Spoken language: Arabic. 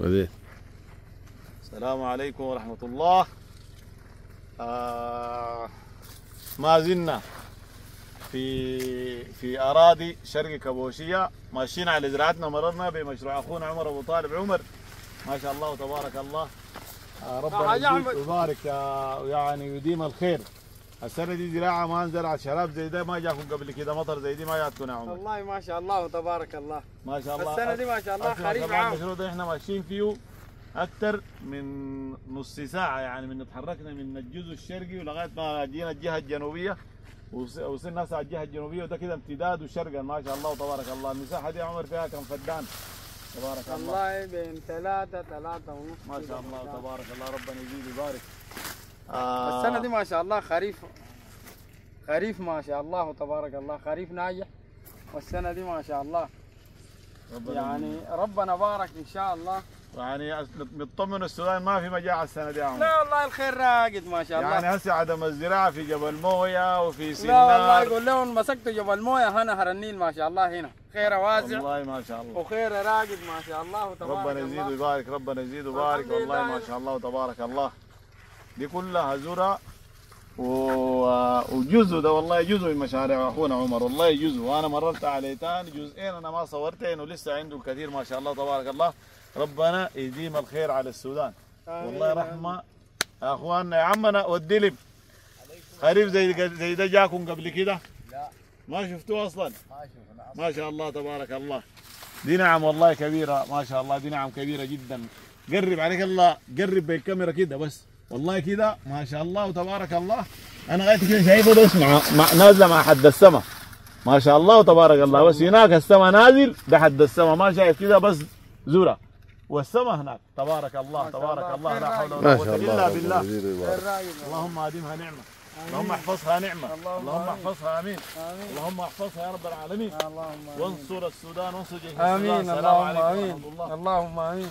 وزين السلام عليكم ورحمة الله. آه ما زلنا في في أراضي شرق كابوشية ماشيين على زراعتنا مررنا بمشروع أخونا عمر أبو طالب. عمر ما شاء الله وتبارك الله. آه ربنا يزيد ويبارك آه يعني ويديم الخير. السنة دي زراعة ما انزرعت شراب زي ده ما جاكم قبل كده مطر زي دي ما جاتكم يا عمر. والله ما شاء الله تبارك الله. ما شاء الله. السنة دي ما شاء الله خريف عام. المشروع ده إحنا ماشيين فيه أكثر من نص ساعة يعني من تحركنا من الجزء الشرقي ولغاية ما جينا الجهة الجنوبية وص- وصلنا هسه على الجهة الجنوبية وده كده امتداد وشرقا ما شاء الله وتبارك الله. المساحة دي يا عمر فيها كم فدان؟ تبارك الله. والله بين ثلاثة ثلاثة ونص ما شاء الله. تبارك الله. ربنا يزيد ويبارك. السنة دي ما شاء الله خريف خريف ما شاء الله تبارك الله خريف ناجح. والسنة دي ما شاء الله. ربنا يعني ربنا بارك إن شاء الله. يعني بتطمن السودان ما في مجاعة السنة دي عمر لا والله الخير راقد ما شاء الله. يعني هسه عدم الزراعة في جبل موية وفي لا والله سنار. يقول لهم مسكت جبل موية هنا هر النيل ما شاء الله هنا. خير واسع. والله ما شاء الله. وخير راقد ما شاء الله تبارك ربنا يزيد ويبارك ربنا يزيد ويبارك. والله لله. ما شاء الله وتبارك الله. دي كلها ذرة. وجزء ده والله جزء من مشاريع أخونا عمر. والله جزء. وأنا مررت عليه تاني جزئين أنا ما صورتين ولسه عنده الكثير ما شاء الله تبارك الله. ربنا يديم الخير على السودان. والله رحمة. يا أخواننا يا عمنا والدلم خريف زي زي ده جاكم قبل كده؟ لا. ما شفتوه أصلا؟ ما ما شاء الله تبارك الله. دي نعم والله كبيرة ما شاء الله. دي نعم كبيرة جدا. قرب عليك الله قرب بالكاميرا كده بس. والله كده ما شاء الله وتبارك الله. أنا غايت كده شايفه ده اسمع مع نازلة مع حد السما. ما شاء الله وتبارك الله. بس هناك السما نازل ده حد السما. ما شايف كده بس زورة. والسما هناك. تبارك الله تبارك الله. الله لا حول. ولا شاء إلا الله. بالله. اللهم اديمها نعمة. اللهم. احفظها نعمة. اللهم. احفظها آمين. آمين. اللهم احفظها يا رب العالمين. اللهم آمين. وانصر السودان وانصر جيش السودان. السلام اللهم عليكم آمين. ورحمة الله. اللهم آمين.